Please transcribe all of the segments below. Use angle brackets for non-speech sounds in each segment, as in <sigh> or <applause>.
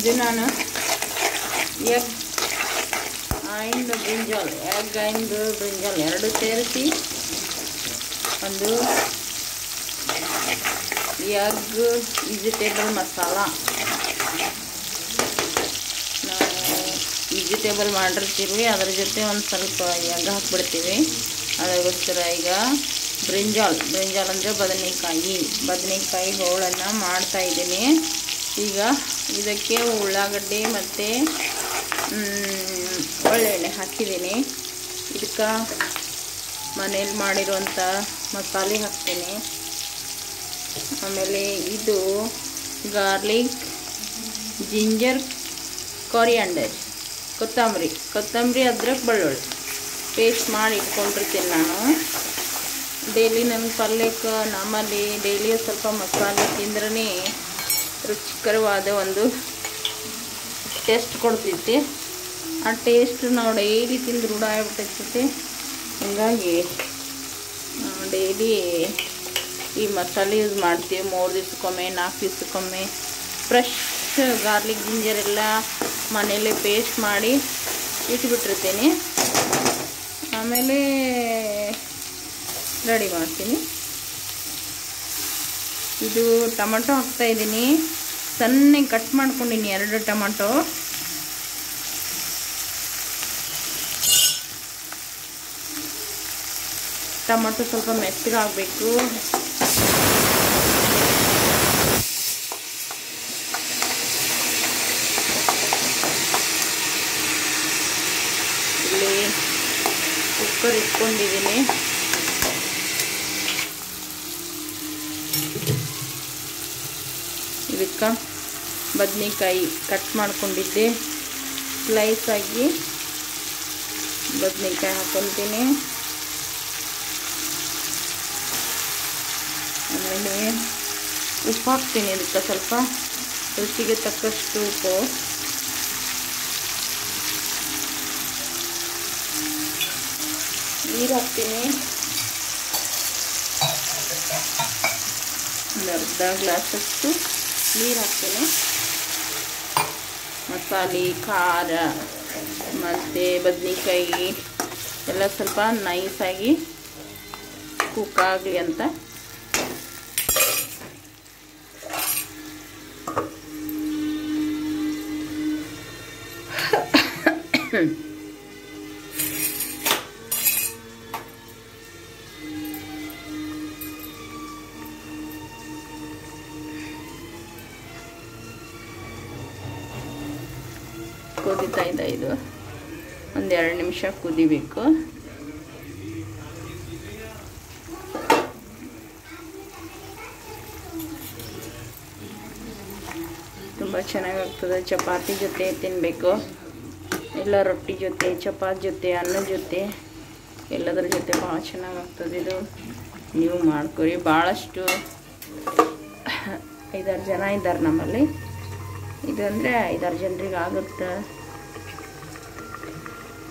ಇದು ನಾನು egg and brinjal egg and brinjal ಎರಡು ಸೇರಿಸಿ ಒಂದು ಎಗ್ ವೆಜಿಟೇಬಲ್ ಮಸಾಲ. ನಾವು ವೆಜಿಟೇಬಲ್ ಮಾಡಿರ್ತೀವಿ, ಅದ್ರ ಜೊತೆ ಒಂದು ಸ್ವಲ್ಪ ಎಗ್ ಹಾಕ್ಬಿಡ್ತೀವಿ. ಅದಕ್ಕೋಸ್ಕರ ಈಗ ಬ್ರಿಂಜಾಲ್ ಬ್ರಿಂಜಾಲ್ ಅಂದರೆ ಬದನೆಕಾಯಿ ಬದನೆಕಾಯಿ ಹೋಳನ್ನು ಮಾಡ್ತಾ ಇದ್ದೀನಿ. ಈಗ ಇದಕ್ಕೆ ಉಳ್ಳಾಗಡ್ಡೆ ಮತ್ತು ಒಳ್ಳೆಣ್ಣೆ ಹಾಕಿದ್ದೀನಿ. ಇದಕ್ಕೆ ಮನೇಲಿ ಮಾಡಿರುವಂಥ ಮಸಾಲೆ ಹಾಕ್ತೀನಿ. ಆಮೇಲೆ ಇದು ಗಾರ್ಲಿಕ್, ಜಿಂಜರ್, ಕೊರಿಯಾಂಡರ್, ಕೊತ್ತಂಬರಿ. ಕೊತ್ತಂಬರಿ ಅದ್ರಕ್ಕೆ ಬೆಳ್ಳುಳ್ಳಿ. ಪೇಸ್ಟ್ ಮಾಡಿ ಇಟ್ಕೊಂಡಿರ್ತೀನಿ ನಾನು. ಡೈಲಿ ನನ್ನ ಪಲ್ಯಕ್ಕೆ ನಮ್ಮಲ್ಲಿ ಡೈಲಿ ಸ್ವಲ್ಪ ಮಸಾಲೆ ತಿಂದ್ರೇ ರುಚಿಕರವಾದ ಒಂದು ಟೇಸ್ಟ್ ಕೊಡ್ತೈತಿ. ಆ ಟೇಸ್ಟ್ ನಾವು ಡೈಲಿ ತಿಂದು ರೂಢ ಆಗ್ಬಿಟ್ಟೈತಿ. ಹೀಗಾಗಿ ಡೈಲಿ ಈ ಮಸಾಲೆ ಯೂಸ್ ಮಾಡ್ತೀವಿ. ಮೂರು ದಿವ್ಸಕ್ಕೊಮ್ಮೆ ನಾಲ್ಕು ದಿವ್ಸಕ್ಕೊಮ್ಮೆ. ಫ್ರೆಶ್ ಗಾರ್ಲಿಕ್ ಜಿಂಜರ್ ಎಲ್ಲ ಮನೇಲಿ ಪೇಸ್ಟ್ ಮಾಡಿ ಇಟ್ಬಿಟ್ಟಿರ್ತೀನಿ. ಆಮೇಲೆ ರೆಡಿ ಮಾಡ್ತೀನಿ. ಇದು ಟೊಮೆಟೊ ಹಾಕ್ತಾ ಇದ್ದೀನಿ. ಸಣ್ಣಗೆ ಕಟ್ ಮಾಡ್ಕೊಂಡಿನಿ ಎರಡು ಟೊಮೆಟೊ. ಟೊಮೆಟೊ ಸ್ವಲ್ಪ ಮೆತ್ತಗಾಗಬೇಕು ಇಲ್ಲಿ ಕುಕ್ಕರ್ ಇಟ್ಕೊಂಡಿದ್ದೀನಿ. ಇದಕ್ಕೆ ಬದನೆಕಾಯಿ ಕಟ್ ಮಾಡ್ಕೊಂಡಿದ್ದೆ. ಸ್ಲೈಸ್ ಆಗಿ ಬದನೆಕಾಯಿ ಹಾಕೊತೀನಿ ಆಮೇಲೆ ಉಪ್ಪು ಹಾಕ್ತೀನಿ ಇದಕ್ಕೆ ಸ್ವಲ್ಪ. ರುಚಿಗೆ ತಕ್ಕಷ್ಟು ಉಪ್ಪು. ನೀರು ಹಾಕ್ತೀನಿ. ಒಂದು ಅರ್ಧ ಗ್ಲಾಸಷ್ಟು. ನೀರು ಹಾಕ್ತೀನಿ. ಮಸಾಲೆ ಖಾರ ಮತ್ತು ಬದನೆಕಾಯಿ ಎಲ್ಲ ಸ್ವಲ್ಪ ನೈಸಾಗಿ ಕುಕ್ ಆಗಲಿ ಅಂತ. <coughs> ಕುದೀತಾ ಇದೆ. ಇದು ಒಂದು ಎರಡು ನಿಮಿಷ ಕುದಿಬೇಕು. ತುಂಬ ಚೆನ್ನಾಗಾಗ್ತದೆ. ಚಪಾತಿ ಜೊತೆ ತಿನ್ನಬೇಕು ಎಲ್ಲ ರೊಟ್ಟಿ ಜೊತೆ, ಚಪಾತಿ ಜೊತೆ, ಅನ್ನ ಜೊತೆ, ಎಲ್ಲದರ ಜೊತೆ ಭಾಳ ಚೆನ್ನಾಗಾಗ್ತದೆ ಇದು. ನೀವು ಮಾಡ್ಕೊರಿ. ಭಾಳಷ್ಟು ಐದಾರು ಜನ ಇದ್ದಾರೆ ನಮ್ಮಲ್ಲಿ. ಇದು ಅಂದರೆ ಐದಾರು ಜನರಿಗೆ ಆಗುತ್ತೆ.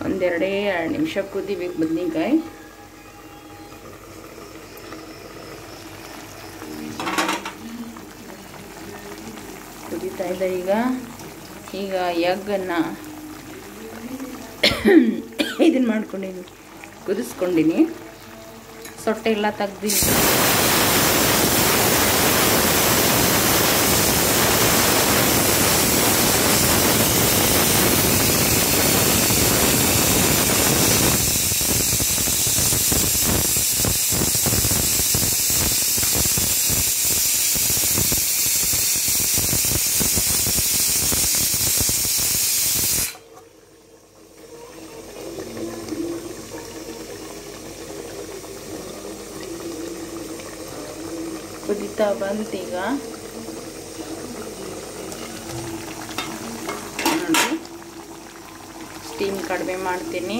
ಒಂದೆರಡೇ ಎರಡು ನಿಮಿಷ ಕುದಿಬೇಕು ಬದ್ನಿಕಾಯಿ. ಕುದೀತಾ ಇದೆ ಈಗ. ಈಗ ಎಗ್ಗನ್ನು <coughs> ಇದನ್ನು ಮಾಡ್ಕೊಂಡಿನಿ. ಕುದಿಸ್ಕೊಂಡಿನಿ. ಸೊಟ್ಟೆ ಎಲ್ಲ ತೆಗ್ದಿನಿ. ಕುದೀತಾ ಬಂತೀಗ ನೋಡಿ ಸ್ಟೀಮ್ ಕಡಿಮೆ ಮಾಡ್ತೀನಿ.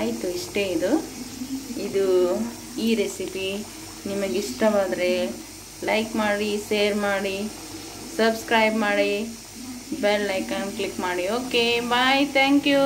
ಆಯಿತು, ಇಷ್ಟೇ ಇದು. ಇದು ಈ ರೆಸಿಪಿ ನಿಮಗೆ ಇಷ್ಟವಾದರೆ ಲೈಕ್ ಮಾಡಿ ಶೇರ್ ಮಾಡಿ ಸಬ್ಸ್ಕ್ರೈಬ್ ಮಾಡಿ ಬೆಲ್ ಐಕಾನ್ ಕ್ಲಿಕ್ ಮಾಡಿ. Okay bye thank you